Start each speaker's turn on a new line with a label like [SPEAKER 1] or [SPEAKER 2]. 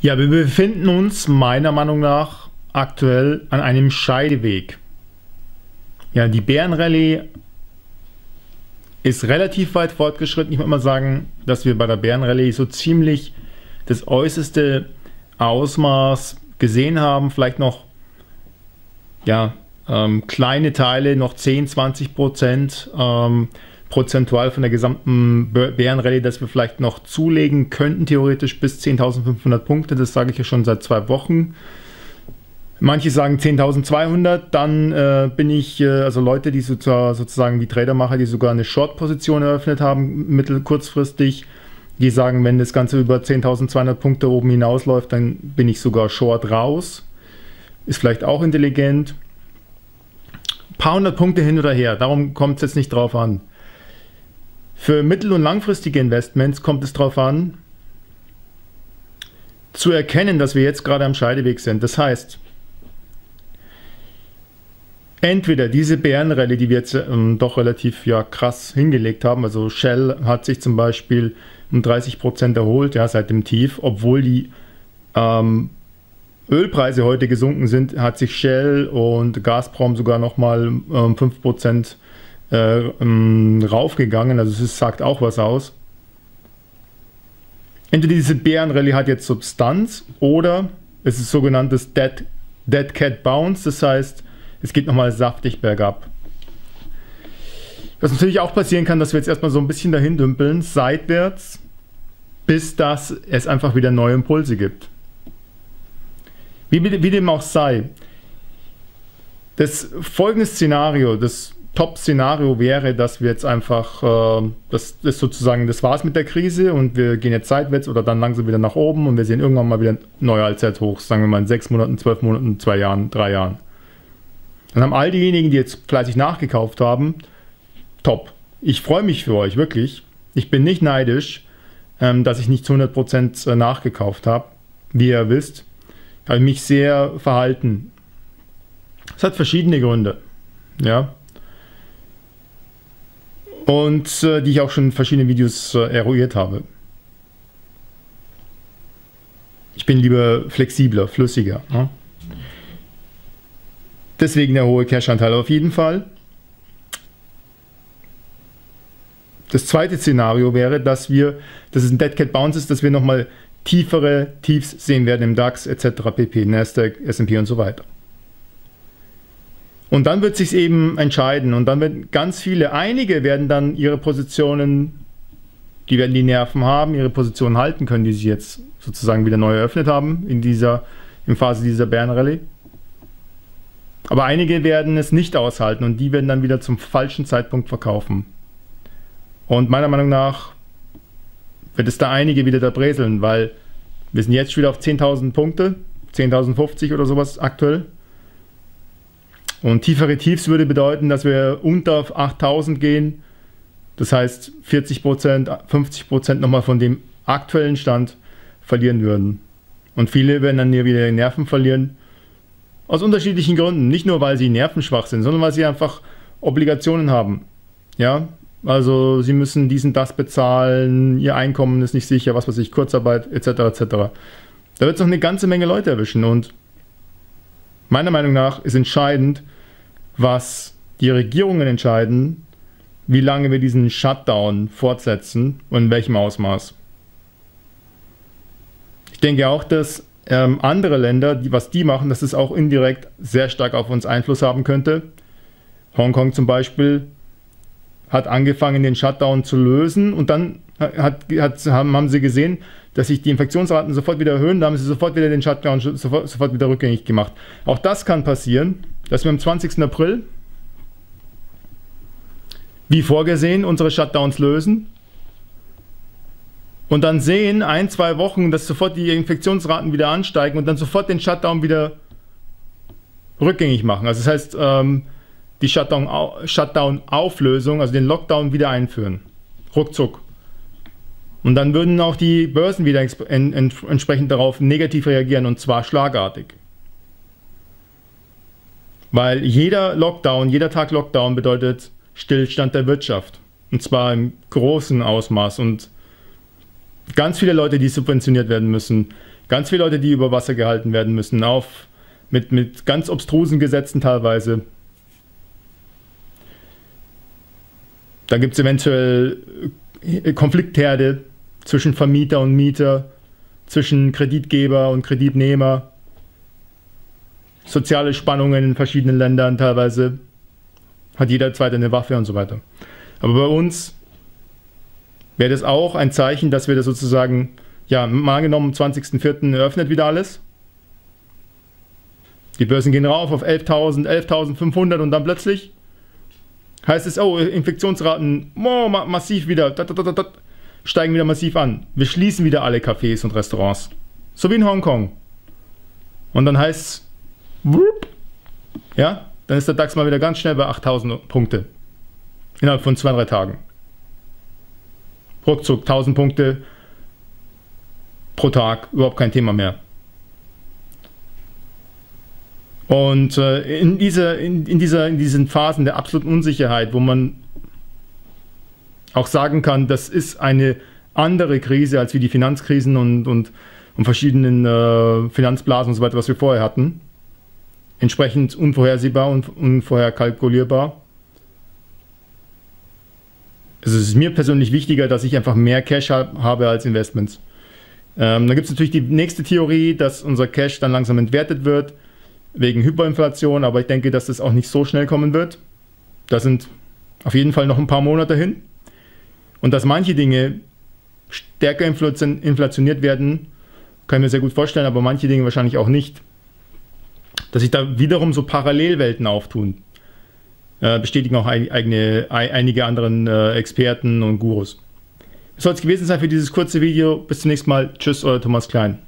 [SPEAKER 1] Ja, wir befinden uns meiner Meinung nach aktuell an einem Scheideweg. Ja, die Bärenrallye ist relativ weit fortgeschritten. Ich würde mal sagen, dass wir bei der Bärenrallye so ziemlich das äußerste Ausmaß gesehen haben. Vielleicht noch ja, ähm, kleine Teile, noch 10, 20 Prozent. Ähm, prozentual von der gesamten Bärenrallye, dass wir vielleicht noch zulegen könnten, theoretisch bis 10.500 Punkte. Das sage ich ja schon seit zwei Wochen. Manche sagen 10.200, dann äh, bin ich, äh, also Leute, die sozusagen wie Tradermacher, die sogar eine Short-Position eröffnet haben, mittel kurzfristig, die sagen, wenn das Ganze über 10.200 Punkte oben hinausläuft, dann bin ich sogar Short raus. Ist vielleicht auch intelligent. Ein paar hundert Punkte hin oder her, darum kommt es jetzt nicht drauf an. Für mittel- und langfristige Investments kommt es darauf an, zu erkennen, dass wir jetzt gerade am Scheideweg sind. Das heißt, entweder diese Bärenrallye, die wir jetzt ähm, doch relativ ja, krass hingelegt haben, also Shell hat sich zum Beispiel um 30% erholt, ja, seit dem Tief, obwohl die ähm, Ölpreise heute gesunken sind, hat sich Shell und Gazprom sogar nochmal ähm, 5% äh, ähm, raufgegangen. Also es sagt auch was aus. Entweder diese Bärenrallye hat jetzt Substanz oder es ist sogenanntes Dead, Dead Cat Bounce. Das heißt, es geht nochmal saftig bergab. Was natürlich auch passieren kann, dass wir jetzt erstmal so ein bisschen dahin dümpeln, seitwärts, bis dass es einfach wieder neue Impulse gibt. Wie, wie dem auch sei. Das folgende Szenario, das Top-Szenario wäre, dass wir jetzt einfach, äh, das, das sozusagen, das war's mit der Krise und wir gehen jetzt seitwärts oder dann langsam wieder nach oben und wir sehen irgendwann mal wieder neue Allzeithochs, sagen wir mal in sechs Monaten, zwölf Monaten, zwei Jahren, drei Jahren. Dann haben all diejenigen, die jetzt fleißig nachgekauft haben, top. Ich freue mich für euch, wirklich. Ich bin nicht neidisch, ähm, dass ich nicht zu 100% äh, nachgekauft habe. Wie ihr wisst, habe ich mich sehr verhalten. Es hat verschiedene Gründe. Ja, und äh, die ich auch schon in verschiedenen Videos äh, eruiert habe. Ich bin lieber flexibler, flüssiger. Ne? Deswegen der hohe Cash-Anteil auf jeden Fall. Das zweite Szenario wäre, dass wir, dass es ein Dead Cat Bounce ist, dass wir nochmal tiefere Tiefs sehen werden im DAX etc. pp, Nasdaq, S&P und so weiter. Und dann wird sich eben entscheiden und dann werden ganz viele, einige werden dann ihre Positionen, die werden die Nerven haben, ihre Positionen halten können, die sie jetzt sozusagen wieder neu eröffnet haben in dieser, in Phase dieser Bärenrallye. Aber einige werden es nicht aushalten und die werden dann wieder zum falschen Zeitpunkt verkaufen. Und meiner Meinung nach wird es da einige wieder da bräseln, weil wir sind jetzt wieder auf 10.000 Punkte, 10.050 oder sowas aktuell. Und tiefere Tiefs würde bedeuten, dass wir unter 8000 gehen. Das heißt 40 Prozent, 50 Prozent nochmal von dem aktuellen Stand verlieren würden. Und viele werden dann hier wieder die Nerven verlieren. Aus unterschiedlichen Gründen. Nicht nur, weil sie nervenschwach sind, sondern weil sie einfach Obligationen haben. Ja, also sie müssen diesen das bezahlen, ihr Einkommen ist nicht sicher, was weiß ich, Kurzarbeit etc. etc. Da wird es noch eine ganze Menge Leute erwischen und meiner Meinung nach ist entscheidend, was die Regierungen entscheiden, wie lange wir diesen Shutdown fortsetzen und in welchem Ausmaß. Ich denke auch, dass ähm, andere Länder, die, was die machen, dass es auch indirekt sehr stark auf uns Einfluss haben könnte. Hongkong zum Beispiel hat angefangen, den Shutdown zu lösen und dann hat, hat, haben, haben sie gesehen, dass sich die Infektionsraten sofort wieder erhöhen. Da haben sie sofort wieder den Shutdown sofort, sofort wieder rückgängig gemacht. Auch das kann passieren, dass wir am 20. April, wie vorgesehen, unsere Shutdowns lösen und dann sehen, ein, zwei Wochen, dass sofort die Infektionsraten wieder ansteigen und dann sofort den Shutdown wieder rückgängig machen. Also das heißt, ähm, die Shutdown-Auflösung, also den Lockdown wieder einführen. Ruckzuck. Und dann würden auch die Börsen wieder entsprechend darauf negativ reagieren und zwar schlagartig. Weil jeder Lockdown, jeder Tag Lockdown bedeutet Stillstand der Wirtschaft. Und zwar im großen Ausmaß. Und Ganz viele Leute, die subventioniert werden müssen. Ganz viele Leute, die über Wasser gehalten werden müssen. Auf, mit, mit ganz obstrusen Gesetzen teilweise. Da gibt es eventuell Konfliktherde zwischen Vermieter und Mieter, zwischen Kreditgeber und Kreditnehmer, soziale Spannungen in verschiedenen Ländern teilweise, hat jeder zweite eine Waffe und so weiter. Aber bei uns wäre das auch ein Zeichen, dass wir das sozusagen, ja, mal angenommen, am 20.04. eröffnet wieder alles. Die Börsen gehen rauf auf 11.000, 11.500 und dann plötzlich heißt es, oh, Infektionsraten oh, massiv wieder, dat, dat, dat, steigen wieder massiv an. Wir schließen wieder alle Cafés und Restaurants. So wie in Hongkong. Und dann heißt es, ja, dann ist der DAX mal wieder ganz schnell bei 8000 Punkte. Innerhalb von zwei, drei Tagen. Ruckzuck 1000 Punkte pro Tag, überhaupt kein Thema mehr. Und äh, in, dieser, in, in, dieser, in diesen Phasen der absoluten Unsicherheit, wo man auch sagen kann, das ist eine andere Krise als wie die Finanzkrisen und, und, und verschiedenen äh, Finanzblasen und so weiter, was wir vorher hatten. Entsprechend unvorhersehbar und unvorher kalkulierbar. Also es ist mir persönlich wichtiger, dass ich einfach mehr Cash habe als Investments. Ähm, dann gibt es natürlich die nächste Theorie, dass unser Cash dann langsam entwertet wird wegen Hyperinflation, aber ich denke, dass das auch nicht so schnell kommen wird. Da sind auf jeden Fall noch ein paar Monate hin. Und dass manche Dinge stärker inflationiert werden, kann ich mir sehr gut vorstellen, aber manche Dinge wahrscheinlich auch nicht. Dass sich da wiederum so Parallelwelten auftun, äh, bestätigen auch eigene, einige anderen äh, Experten und Gurus. Das soll es gewesen sein für dieses kurze Video. Bis zum nächsten Mal. Tschüss, euer Thomas Klein.